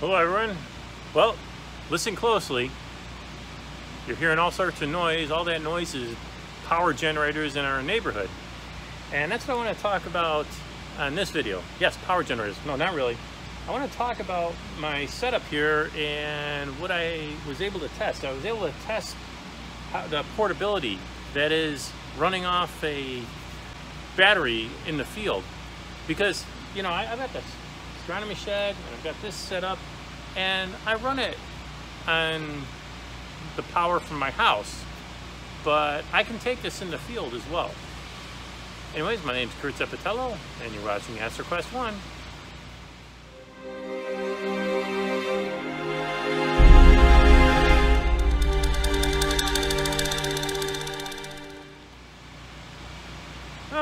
Hello everyone. Well, listen closely. You're hearing all sorts of noise. All that noise is power generators in our neighborhood. And that's what I want to talk about on this video. Yes, power generators. No, not really. I want to talk about my setup here and what I was able to test. I was able to test the portability that is running off a battery in the field because you know I, have got this astronomy shed and I've got this set up and I run it on the power from my house but I can take this in the field as well. Anyways my name is Kurt Zeppetello and you're watching AstroQuest 1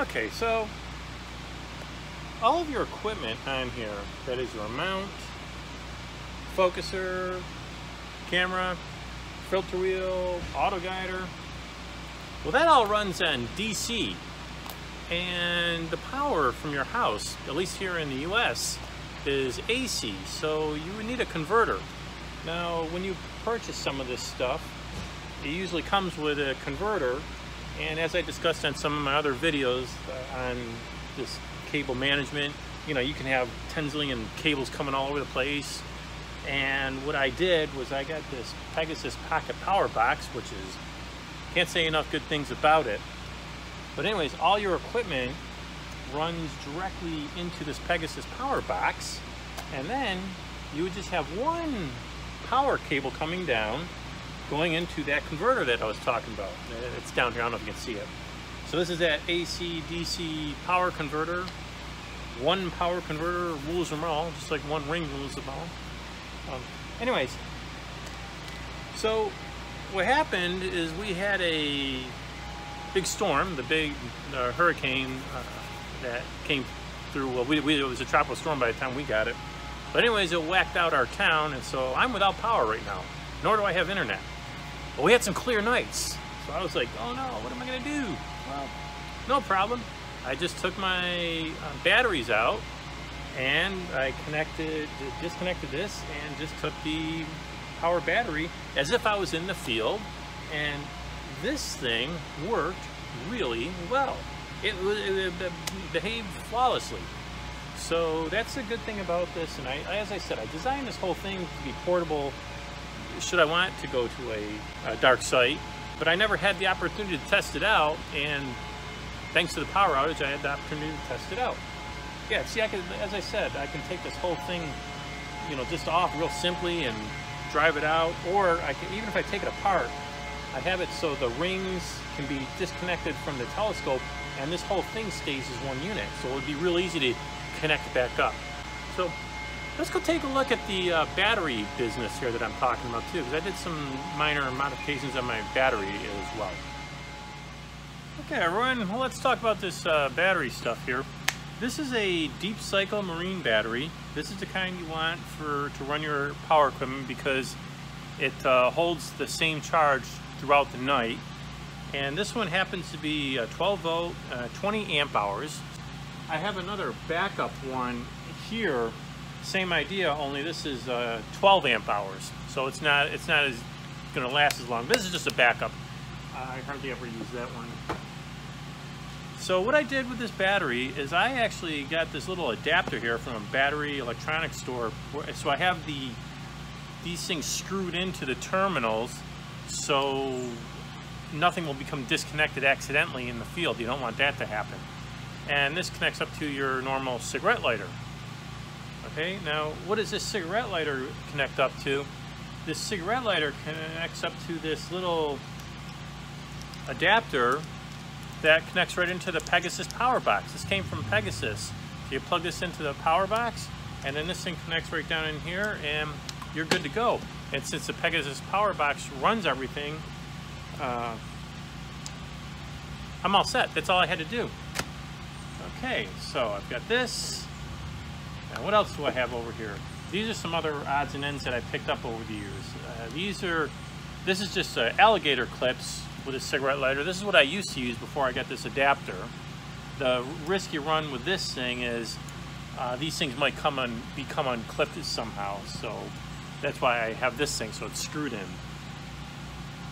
Okay, so all of your equipment on here, that is your mount, focuser, camera, filter wheel, auto guider, well that all runs on DC. And the power from your house, at least here in the US, is AC, so you would need a converter. Now, when you purchase some of this stuff, it usually comes with a converter, and as I discussed on some of my other videos uh, on this cable management. You know, you can have 10 zillion cables coming all over the place. And what I did was I got this Pegasus Pocket Power Box, which is, can't say enough good things about it. But anyways, all your equipment runs directly into this Pegasus Power Box. And then you would just have one power cable coming down going into that converter that I was talking about. It's down here, I don't know if you can see it. So this is that AC DC power converter. One power converter rules them all, just like one ring rules them all. Um, anyways, so what happened is we had a big storm, the big uh, hurricane uh, that came through. Well, we, we, it was a tropical storm by the time we got it. But anyways, it whacked out our town, and so I'm without power right now. Nor do I have internet. But we had some clear nights. So I was like, oh no, what am I gonna do? Well, no problem. I just took my uh, batteries out and I connected, disconnected this and just took the power battery as if I was in the field and this thing worked really well. It, it, it behaved flawlessly. So that's a good thing about this. And I, as I said, I designed this whole thing to be portable should I want to go to a, a dark site but I never had the opportunity to test it out and thanks to the power outage I had the opportunity to test it out. Yeah, see I can, as I said, I can take this whole thing, you know, just off real simply and drive it out or I can, even if I take it apart, I have it so the rings can be disconnected from the telescope and this whole thing stays as one unit. So it would be real easy to connect back up. So Let's go take a look at the uh, battery business here that I'm talking about too, because I did some minor modifications on my battery as well. Okay, everyone, well, let's talk about this uh, battery stuff here. This is a deep cycle marine battery. This is the kind you want for to run your power equipment because it uh, holds the same charge throughout the night. And this one happens to be 12 volt, uh, 20 amp hours. I have another backup one here same idea, only this is uh, 12 amp hours. So it's not it's not as going to last as long. This is just a backup. I hardly ever use that one. So what I did with this battery is I actually got this little adapter here from a battery electronics store. So I have the these things screwed into the terminals so nothing will become disconnected accidentally in the field. You don't want that to happen. And this connects up to your normal cigarette lighter. Okay, now what does this cigarette lighter connect up to? This cigarette lighter connects up to this little adapter that connects right into the Pegasus power box. This came from Pegasus. So you plug this into the power box and then this thing connects right down in here and you're good to go. And since the Pegasus power box runs everything, uh, I'm all set. That's all I had to do. Okay, so I've got this. What else do I have over here? These are some other odds and ends that I picked up over the years. Uh, these are, this is just uh, alligator clips with a cigarette lighter. This is what I used to use before I got this adapter. The risk you run with this thing is uh, these things might come on become unclipped somehow. So that's why I have this thing so it's screwed in.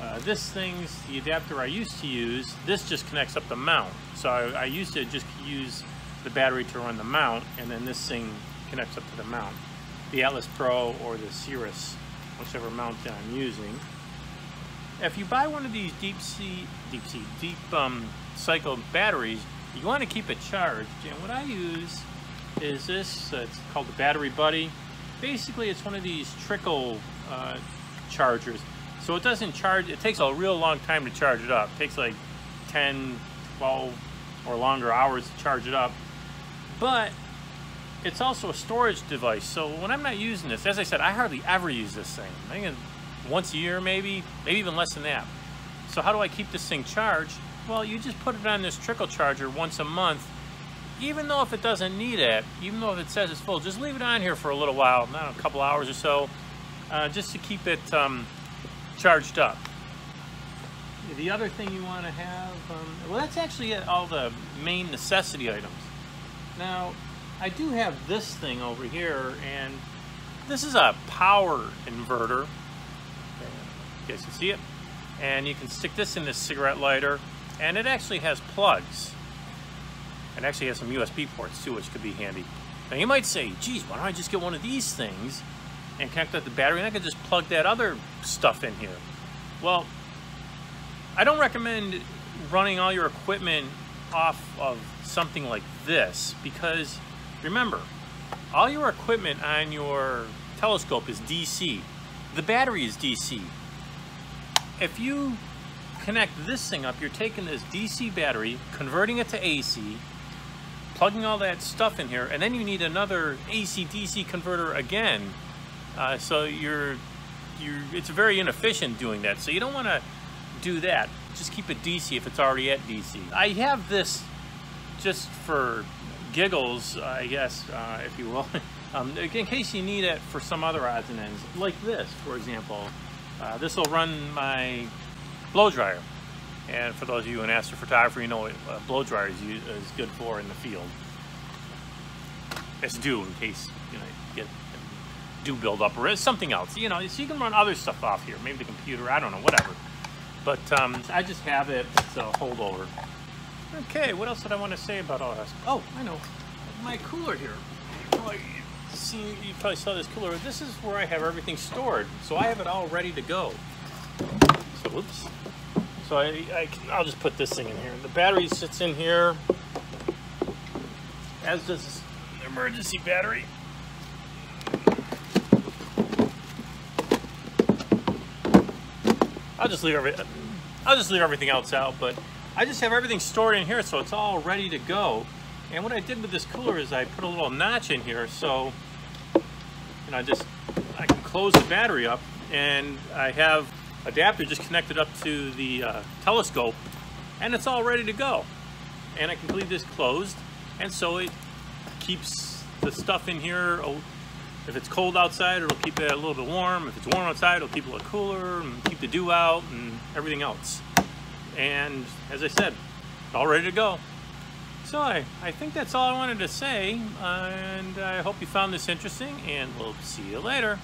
Uh, this thing's the adapter I used to use. This just connects up the mount. So I, I used to just use the battery to run the mount, and then this thing connects up to the mount. The Atlas Pro or the Sirius, whichever mount that I'm using. If you buy one of these deep sea, deep sea, deep um, cycle batteries, you want to keep it charged. And what I use is this, uh, it's called the Battery Buddy. Basically, it's one of these trickle uh, chargers. So it doesn't charge, it takes a real long time to charge it up. It takes like 10, 12 or longer hours to charge it up. But it's also a storage device. So when I'm not using this, as I said, I hardly ever use this thing. I think once a year maybe, maybe even less than that. So how do I keep this thing charged? Well, you just put it on this trickle charger once a month. Even though if it doesn't need it, even though if it says it's full, just leave it on here for a little while, not a couple hours or so, uh, just to keep it um, charged up. The other thing you want to have, um, well, that's actually all the main necessity items. Now, I do have this thing over here, and this is a power inverter. You guys can see it. And you can stick this in this cigarette lighter, and it actually has plugs. It actually has some USB ports too, which could be handy. Now you might say, geez, why don't I just get one of these things and connect up the battery and I could just plug that other stuff in here. Well, I don't recommend running all your equipment off of something like this because remember, all your equipment on your telescope is DC. The battery is DC. If you connect this thing up, you're taking this DC battery, converting it to AC, plugging all that stuff in here, and then you need another AC-DC converter again. Uh, so you're, you're, it's very inefficient doing that. So you don't want to do that. Just keep it DC if it's already at DC. I have this just for giggles, I guess, uh, if you will, um, in case you need it for some other odds and ends, like this, for example. Uh, this will run my blow dryer. And for those of you in astrophotography, you know what a blow dryer is, is good for in the field. It's dew in case you know get dew buildup or something else. You know, so you can run other stuff off here. Maybe the computer, I don't know, whatever. But um, I just have it. It's a holdover. Okay, what else did I want to say about all this? Oh, I know. My cooler here. You, see, you probably saw this cooler. This is where I have everything stored. So I have it all ready to go. So, whoops. So I, I can, I'll just put this thing in here. The battery sits in here, as does the emergency battery. I'll just leave everything. I'll just leave everything else out, but I just have everything stored in here, so it's all ready to go. And what I did with this cooler is I put a little notch in here, so you know, I just I can close the battery up, and I have adapter just connected up to the uh, telescope and it's all ready to go. And I can leave this closed and so it keeps the stuff in here. If it's cold outside, it'll keep it a little bit warm. If it's warm outside, it'll keep it a little cooler and keep the dew out and everything else. And as I said, all ready to go. So I, I think that's all I wanted to say, and I hope you found this interesting, and we'll see you later.